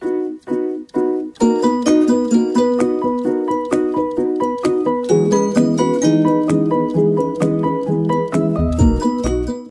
Bye.